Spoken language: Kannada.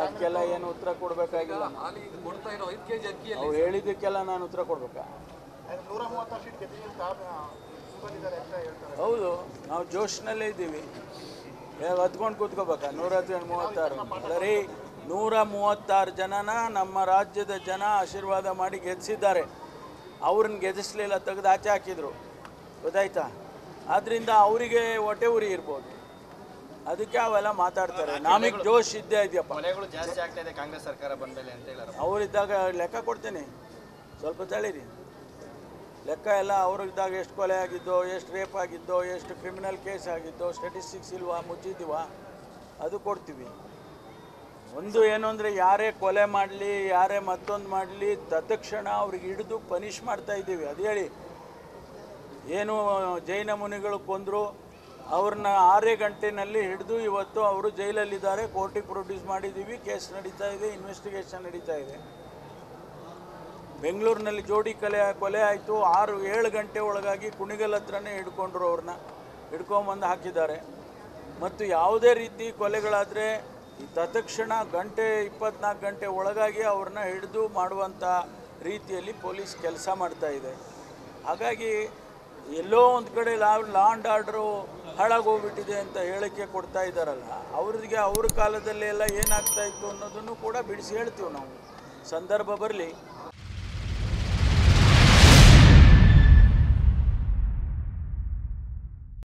ಅದಕ್ಕೆಲ್ಲ ಏನು ಉತ್ತರ ಕೊಡಬೇಕಾಗಿಲ್ಲ. ಅವ್ರು ಹೇಳಿದ್ದಕ್ಕೆಲ್ಲ ನಾನು ಉತ್ತರ ಕೊಡ್ಬೇಕಾ? ಹೌದು, ನಾವು ಜೋಶ್ನಲ್ಲೇ ಇದ್ದೀವಿ. ಹತ್ಕೊಂಡು ಕೂತ್ಕೋಬೇಕಾ? ನೂರ ಹತ್ತು ಮೂವತ್ತಾರು. ಸರಿ ನೂರ ಮೂವತ್ತಾರು ಜನನ ನಮ್ಮ ರಾಜ್ಯದ ಜನ ಆಶೀರ್ವಾದ ಮಾಡಿ ಗೆಲ್ಲಿಸಿದ್ದಾರೆ ಅವ್ರನ್ನ ಗೆಲ್ಲಿಸ್ಲಿಲ್ಲ ತೆಗೆದು ಆಚೆ ಹಾಕಿದ್ರು. ಗೊತ್ತಾಯ್ತಾ? ಆದ್ದರಿಂದ ಅವರಿಗೆ ಹೊಟ್ಟೆ ಉರಿ ಇರ್ಬೋದು. ಅದಕ್ಕೆ ಅವೆಲ್ಲ ಮಾತಾಡ್ತಾರೆ. ನಮಗೆ ಜೋಶ್ ಇದ್ದೇ ಇದೆಯಪ್ಪ. ಕೊಲೆಗಳು ಜಾಸ್ತಿ ಆಗ್ತಾ ಇದೆ ಕಾಂಗ್ರೆಸ್ ಸರ್ಕಾರ ಬಂದ್ಮೇಲೆ ಅಂತ ಹೇಳಾರ. ಅವರಿದ್ದಾಗ ಲೆಕ್ಕ ಕೊಡ್ತೀನಿ. ಸ್ವಲ್ಪ ತಳೀರಿ ಲೆಕ್ಕ ಎಲ್ಲ ಅವ್ರಿದ್ದಾಗ ಎಷ್ಟು ಕೊಲೆ ಆಗಿದ್ದೋ ಎಷ್ಟು ರೇಪ್ ಆಗಿದ್ದೋ ಎಷ್ಟು ಕ್ರಿಮಿನಲ್ ಕೇಸ್ ಆಗಿದ್ದೋ ಸ್ಟೆಟಿಸ್ಟಿಕ್ಸ್ ಇಲ್ವಾ ಮುಚ್ಚಿದ್ದೀವಾ ಅದು ಕೊಡ್ತೀವಿ. ಒಂದು ಏನು ಅಂದರೆ ಯಾರೇ ಕೊಲೆ ಮಾಡಲಿ ಯಾರೇ ಮತ್ತೊಂದು ಮಾಡಲಿ ತತ್ಕ್ಷಣ ಅವ್ರಿಗೆ ಹಿಡಿದು ಪನಿಷ್ ಮಾಡ್ತಾ ಇದ್ದೀವಿ. ಅದು ಹೇಳಿ. ಏನು ಜೈನ ಮುನಿಗಳು ಕೊಂದರು ಅವ್ರನ್ನ ಆರೇ ಗಂಟೆನಲ್ಲಿ ಹಿಡಿದು ಇವತ್ತು ಅವರು ಜೈಲಲ್ಲಿದ್ದಾರೆ. ಕೋರ್ಟಿಗೆ ಪ್ರೊಡ್ಯೂಸ್ ಮಾಡಿದ್ದೀವಿ. ಕೇಸ್ ನಡೀತಾ ಇದೆ. ಇನ್ವೆಸ್ಟಿಗೇಷನ್ ನಡೀತಾ ಇದೆ. ಬೆಂಗಳೂರಿನಲ್ಲಿ ಜೋಡಿ ಕಲೆ, ಕೊಲೆ ಆಯಿತು. ಆರು, ಏಳು ಗಂಟೆ ಒಳಗಾಗಿ ಕುಣಿಗಲ್ ಹತ್ರನೇ ಹಿಡ್ಕೊಂಡ್ರು ಅವ್ರನ್ನ. ಹಿಡ್ಕೊಂಬಂದು ಹಾಕಿದ್ದಾರೆ. ಮತ್ತು ಯಾವುದೇ ರೀತಿ ಕೊಲೆಗಳಾದರೆ ತತ್ಕ್ಷಣ ಗಂಟೆ ಇಪ್ಪತ್ನಾಲ್ಕು ಗಂಟೆ ಒಳಗಾಗಿ ಅವ್ರನ್ನ ಹಿಡಿದು ಮಾಡುವಂಥ ರೀತಿಯಲ್ಲಿ ಪೊಲೀಸ್ ಕೆಲಸ ಮಾಡ್ತಾ ಇದೆ. ಹಾಗಾಗಿ ಎಲ್ಲೋ ಒಂದು ಕಡೆ ಲಾ ಲಾ ಆ್ಯಂಡ್ ಆರ್ಡ್ರು ಹಾಳಾಗೋಗ್ಬಿಟ್ಟಿದೆ ಅಂತ ಹೇಳಿಕೆ ಕೊಡ್ತಾ ಇದ್ದಾರಲ್ಲ, ಅವ್ರಿಗೆ ಅವ್ರ ಕಾಲದಲ್ಲಿ ಎಲ್ಲ ಏನಾಗ್ತಾ ಇತ್ತು ಅನ್ನೋದನ್ನು ಕೂಡ ಬಿಡಿಸಿ ಹೇಳ್ತೀವಿ ನಾವು. ಸಂದರ್ಭ ಬರಲಿ.